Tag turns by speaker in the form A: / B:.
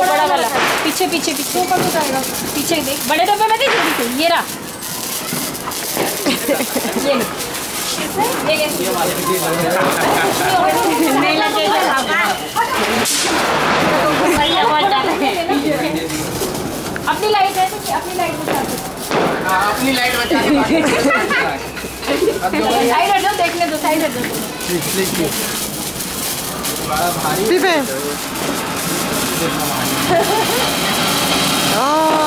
A: बड़ा
B: बड़ा
A: वाला
B: पीछे पीछे पीछे।
A: ऊपर तो जाएगा
B: पीछे देख बड़े डब्बे में देख जल्दी से ये रहा। ये ले। नहीं लगेगा। अपनी लाइट है तो अपनी लाइट बचा
C: हाँ, अपनी लाइट बचा के
B: हट जाओ देखने दो साइड हट जाओ 비빔. 아.